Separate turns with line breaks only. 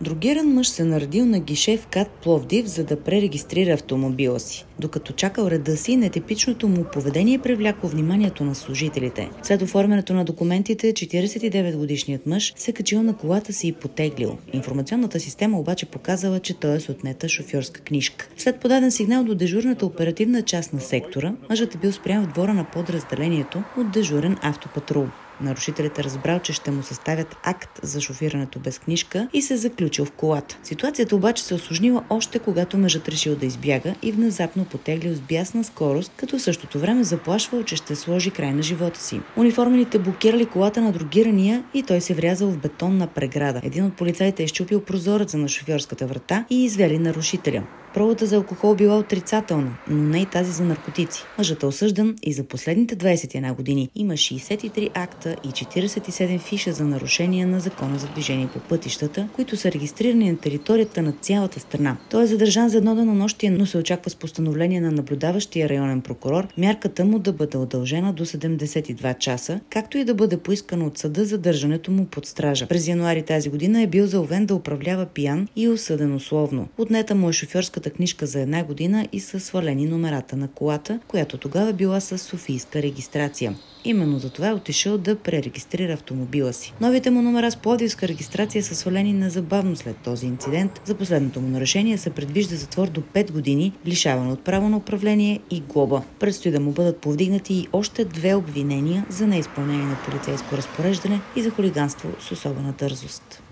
Другиран мъж се наредил на гише в КАТ Пловдив, за да пререгистрира автомобила си. Докато чакал реда си, нетипичното му поведение привлякло вниманието на служителите. След оформянето на документите, 49-годишният мъж се качил на колата си и потеглил. Информационната система обаче показала, че той е с отнета шофьорска книжка. След подаден сигнал до дежурната оперативна част на сектора, мъжът е бил спрян в двора на подразделението от дежурен автопатрул. Нарушителят е разбрал, че ще му съставят акт за шофирането без книжка и се заключил в колата. Ситуацията обаче се осложнила още когато мъжът решил да избяга и внезапно потеглил с бясна скорост, като в същото време заплашвал, че ще сложи край на живота си. Униформените блокирали колата на другирания и той се врязал в бетонна преграда. Един от полицаите е щупил прозореца на шофьорската врата и извели нарушителя. Пробата за алкохол била отрицателна, но не и тази за наркотици. Мъжът е осъждан и за последните 21 години има 63 акта и 47 фиша за нарушение на закона за движение по пътищата, които са регистрирани на територията на цялата страна. Той е задържан за едно нощие, но се очаква с постановление на наблюдаващия районен прокурор мярката му да бъде удължена до 72 часа, както и да бъде поискано от съда задържането му под стража. През януари тази година е бил заловен да управлява пиян и осъден условно. Отнета му е шофьорската българската книжка за една година и са свалени номерата на колата, която тогава била с Софийска регистрация. Именно за това е отишъл да пререгистрира автомобила си. Новите му номера с плодивска регистрация са свалени незабавно след този инцидент. За последното му нарешение се предвижда затвор до 5 години, лишаване от право на управление и глоба. Предстои да му бъдат повдигнати и още две обвинения за неизпълнение на полицейско разпореждане и за хулиганство с особена дързост.